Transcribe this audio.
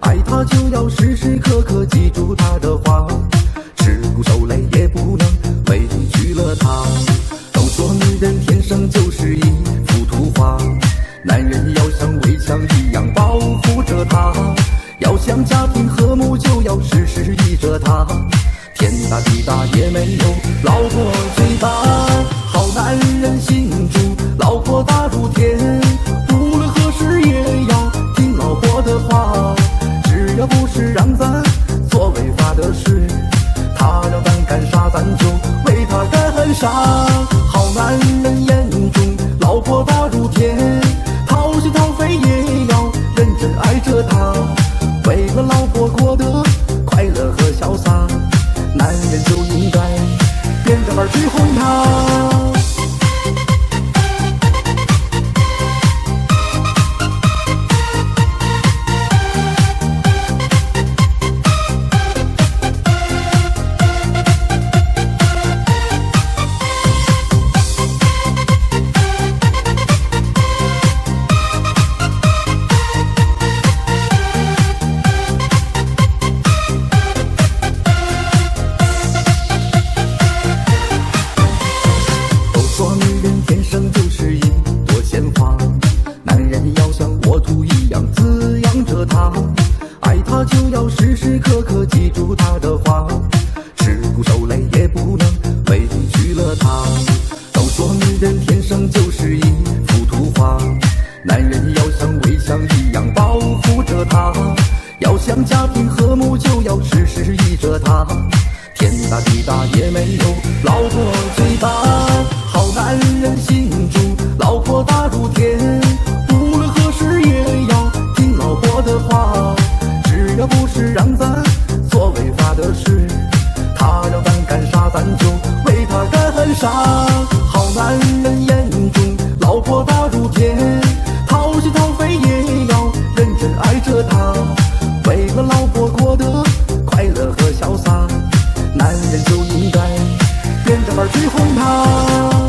爱她就要时时刻刻记住他的话，吃苦受累也不能委屈了他。都说女人天生就是一幅图画，男人要像围墙一样保护着她，要想家庭和睦就要时时依着她。天大地大也没有老婆最大，话，只要不是让咱做违法的事，他让咱干啥咱就为他干啥。好男人眼中老婆大如天，掏心掏肺也要认真爱着她，为了老婆过得快乐和潇洒。男人就应该变着法去哄她。养着她，爱她就要时时刻刻记住她的话，吃苦受累也不能委屈了她。都说女人天生就是一幅图画，男人要像围墙一样保护着她，要想家庭和睦就要时时依着她。天大地大也没有老婆上好男人眼中，老婆大如天，掏心掏肺也要认真爱着她。为了老婆过得快乐和潇洒，男人就应该变着法儿去哄她。